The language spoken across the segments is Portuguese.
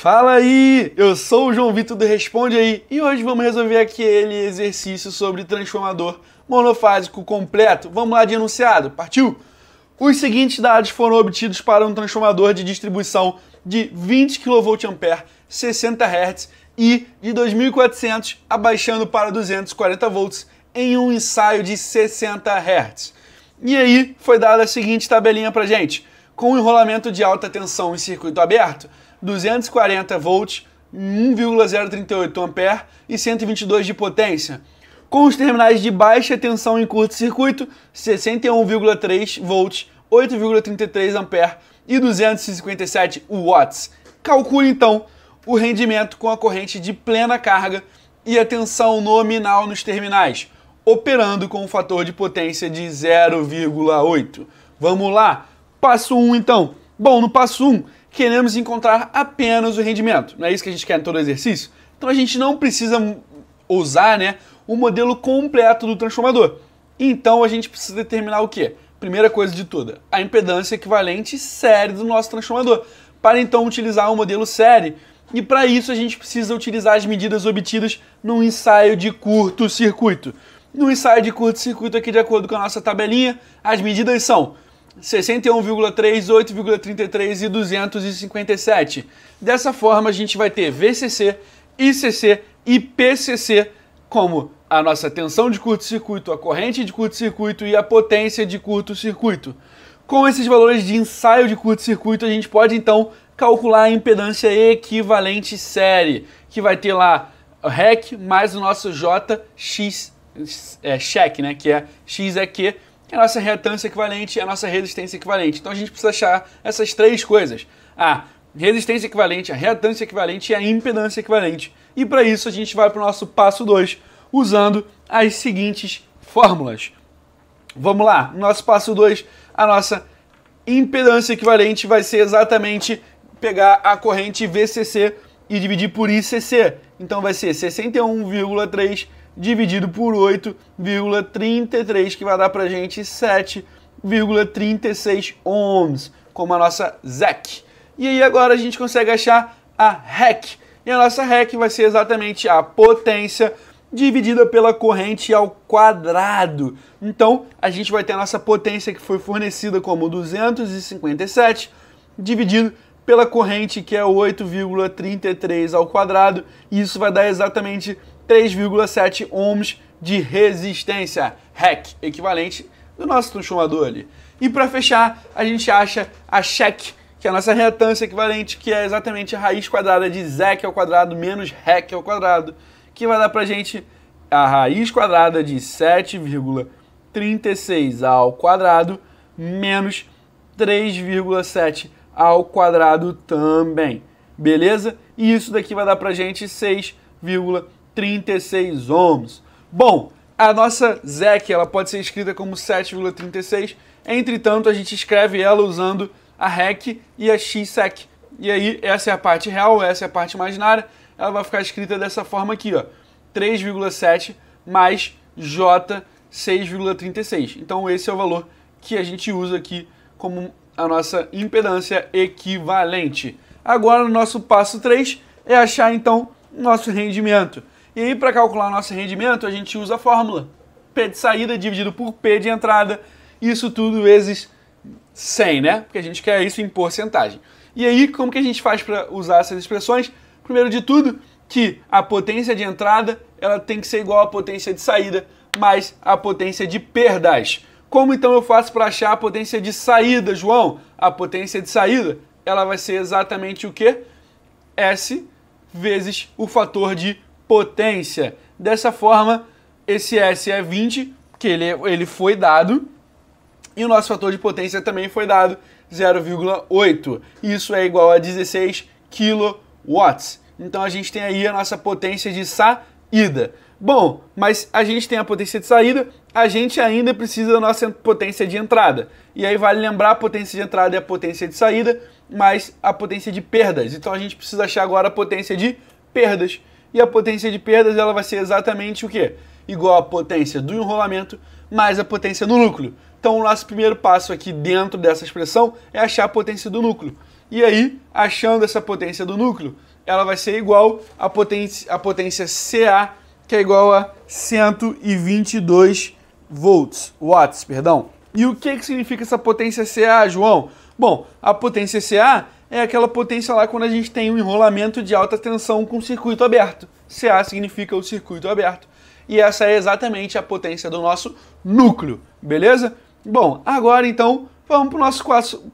Fala aí, eu sou o João Vitor do Responde aí e hoje vamos resolver aquele exercício sobre transformador monofásico completo. Vamos lá de enunciado, partiu? Os seguintes dados foram obtidos para um transformador de distribuição de 20 kVA, 60 Hz e de 2400 abaixando para 240 volts em um ensaio de 60 Hz. E aí foi dada a seguinte tabelinha para gente, com enrolamento de alta tensão em circuito aberto, 240 volts, 1,038 ampere e 122 de potência. Com os terminais de baixa tensão em curto-circuito, 61,3 volts, 8,33 ampere e 257 watts. Calcule então o rendimento com a corrente de plena carga e a tensão nominal nos terminais, operando com um fator de potência de 0,8. Vamos lá? Passo 1 então. Bom, no passo 1, queremos encontrar apenas o rendimento. Não é isso que a gente quer em todo exercício? Então a gente não precisa usar né, o modelo completo do transformador. Então a gente precisa determinar o quê? Primeira coisa de toda, a impedância equivalente série do nosso transformador. Para então utilizar o modelo série, e para isso a gente precisa utilizar as medidas obtidas no ensaio de curto-circuito. No ensaio de curto-circuito aqui, de acordo com a nossa tabelinha, as medidas são 61,3, 8,33 e 257. Dessa forma, a gente vai ter VCC, ICC e PCC como a nossa tensão de curto-circuito, a corrente de curto-circuito e a potência de curto-circuito. Com esses valores de ensaio de curto-circuito, a gente pode então calcular a impedância equivalente série, que vai ter lá REC mais o nosso JX é, check, né, que é X é Q, é a nossa reatância equivalente e a nossa resistência equivalente. Então a gente precisa achar essas três coisas. A resistência equivalente, a reatância equivalente e a impedância equivalente. E para isso a gente vai para o nosso passo 2, usando as seguintes fórmulas. Vamos lá, no nosso passo 2, a nossa impedância equivalente vai ser exatamente pegar a corrente VCC e dividir por ICC. Então vai ser 61,3 dividido por 8,33, que vai dar para gente 7,36 ohms, como a nossa ZEC. E aí agora a gente consegue achar a REC. E a nossa REC vai ser exatamente a potência dividida pela corrente ao quadrado. Então, a gente vai ter a nossa potência que foi fornecida como 257 dividido pela corrente que é 8,33 ao quadrado, e isso vai dar exatamente 3,7 ohms de resistência, REC, equivalente do nosso transformador ali. E para fechar, a gente acha a check, que é a nossa reatância equivalente, que é exatamente a raiz quadrada de ZEC ao quadrado menos REC ao quadrado, que vai dar para gente a raiz quadrada de 7,36 ao quadrado menos 3,7 ao quadrado também. Beleza? E isso daqui vai dar para gente 6,36 ohms. Bom, a nossa ZEC ela pode ser escrita como 7,36. Entretanto, a gente escreve ela usando a REC e a XSEC. E aí, essa é a parte real, essa é a parte imaginária. Ela vai ficar escrita dessa forma aqui, ó. 3,7 mais J 6,36. Então esse é o valor que a gente usa aqui como a nossa impedância equivalente. Agora, o nosso passo 3 é achar, então, nosso rendimento. E aí, para calcular nosso rendimento, a gente usa a fórmula. P de saída dividido por P de entrada. Isso tudo vezes 100, né? Porque a gente quer isso em porcentagem. E aí, como que a gente faz para usar essas expressões? Primeiro de tudo, que a potência de entrada ela tem que ser igual à potência de saída mais a potência de perdas. Como então eu faço para achar a potência de saída, João? A potência de saída, ela vai ser exatamente o que? S vezes o fator de potência. Dessa forma, esse S é 20, que ele, ele foi dado, e o nosso fator de potência também foi dado, 0,8. Isso é igual a 16 kW. Então a gente tem aí a nossa potência de saída. Bom, mas a gente tem a potência de saída, a gente ainda precisa da nossa potência de entrada. E aí vale lembrar a potência de entrada é a potência de saída, mais a potência de perdas. Então a gente precisa achar agora a potência de perdas. E a potência de perdas ela vai ser exatamente o quê? Igual a potência do enrolamento mais a potência do núcleo. Então o nosso primeiro passo aqui dentro dessa expressão é achar a potência do núcleo. E aí, achando essa potência do núcleo, ela vai ser igual à potência, à potência CA, que é igual a 122 volts, watts, perdão. E o que, que significa essa potência CA, João? Bom, a potência CA é aquela potência lá quando a gente tem um enrolamento de alta tensão com circuito aberto. CA significa o circuito aberto. E essa é exatamente a potência do nosso núcleo, beleza? Bom, agora então vamos para o nosso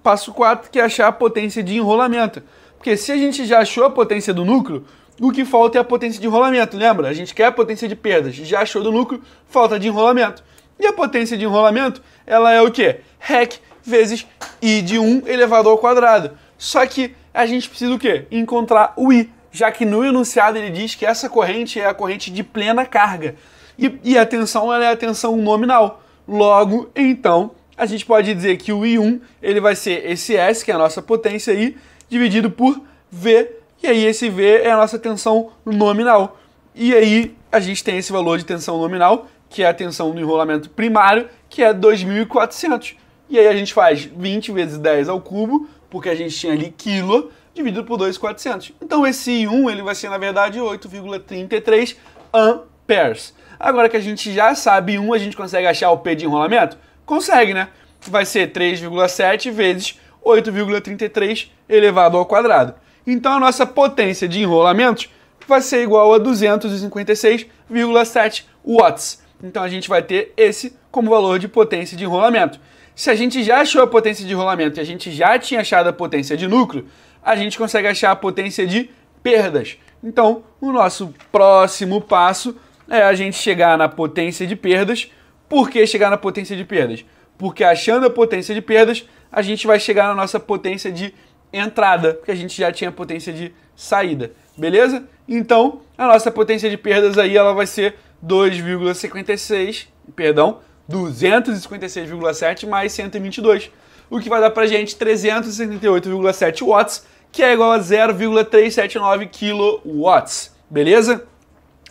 passo 4, que é achar a potência de enrolamento. Porque se a gente já achou a potência do núcleo, o que falta é a potência de enrolamento, lembra? A gente quer a potência de perdas, já achou do núcleo, falta de enrolamento. E a potência de enrolamento, ela é o quê? REC vezes I de 1 elevado ao quadrado. Só que a gente precisa o quê? Encontrar o I, já que no enunciado ele diz que essa corrente é a corrente de plena carga. E, e a tensão ela é a tensão nominal. Logo, então, a gente pode dizer que o I1 ele vai ser esse S, que é a nossa potência I, dividido por V, e aí esse V é a nossa tensão nominal. E aí a gente tem esse valor de tensão nominal, que é a tensão do enrolamento primário, que é 2.400. E aí a gente faz 20 vezes 10 ao cubo, porque a gente tinha ali quilo, dividido por 2.400. Então esse I1 ele vai ser, na verdade, 8,33 amperes. Agora que a gente já sabe 1, a gente consegue achar o P de enrolamento? Consegue, né? Vai ser 3,7 vezes 8,33 elevado ao quadrado. Então a nossa potência de enrolamentos vai ser igual a 256,7 watts. Então a gente vai ter esse como valor de potência de enrolamento. Se a gente já achou a potência de rolamento e a gente já tinha achado a potência de núcleo, a gente consegue achar a potência de perdas. Então, o nosso próximo passo é a gente chegar na potência de perdas. Por que chegar na potência de perdas? Porque achando a potência de perdas, a gente vai chegar na nossa potência de entrada, porque a gente já tinha potência de saída, beleza? Então, a nossa potência de perdas aí ela vai ser 2,56, perdão, 256,7 mais 122, o que vai dar pra gente 378,7 watts, que é igual a 0,379 kW, beleza?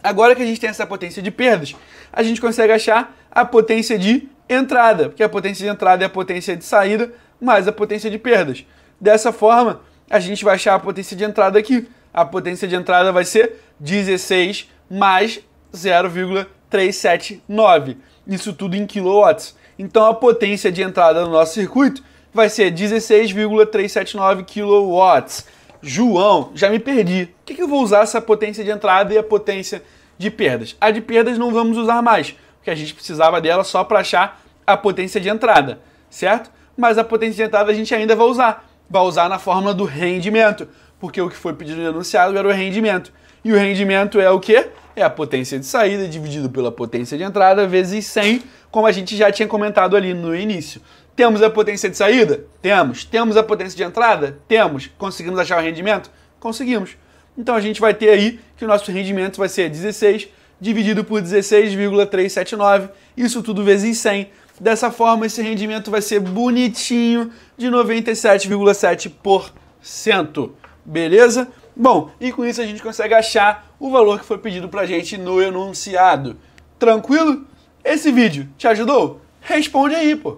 Agora que a gente tem essa potência de perdas, a gente consegue achar a potência de entrada, porque a potência de entrada é a potência de saída mais a potência de perdas. Dessa forma, a gente vai achar a potência de entrada aqui. A potência de entrada vai ser 16 mais 0,379 isso tudo em kilowatts. Então a potência de entrada no nosso circuito vai ser 16,379 kilowatts. João, já me perdi. O que, que eu vou usar essa potência de entrada e a potência de perdas? A de perdas não vamos usar mais, porque a gente precisava dela só para achar a potência de entrada, certo? Mas a potência de entrada a gente ainda vai usar. Vai usar na fórmula do rendimento, porque o que foi pedido no enunciado era o rendimento. E o rendimento é o quê? É a potência de saída dividido pela potência de entrada vezes 100, como a gente já tinha comentado ali no início. Temos a potência de saída? Temos. Temos a potência de entrada? Temos. Conseguimos achar o rendimento? Conseguimos. Então a gente vai ter aí que o nosso rendimento vai ser 16 dividido por 16,379, isso tudo vezes 100. Dessa forma, esse rendimento vai ser bonitinho de 97,7%. Beleza? Bom, e com isso a gente consegue achar o valor que foi pedido pra gente no enunciado. Tranquilo? Esse vídeo te ajudou? Responde aí, pô!